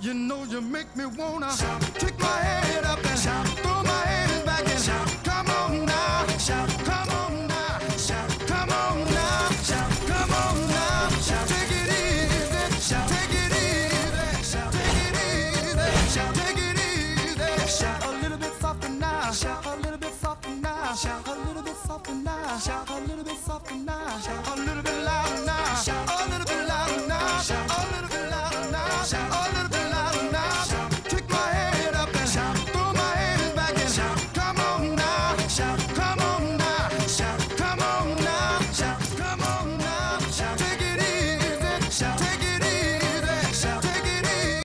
You know you make me wanna shout. kick my head up and shout. throw my hands back and shout. Come on now, shout. Come on now, shout. Come on now, shout. Come on now, shout. Take it easy, shout. Take it easy, shout. Take it easy, shout. Take it easy, shout. A little bit softer now, shout. A little bit softer now, shout. A little bit softer now, shout. A little bit softer now, shout. shout.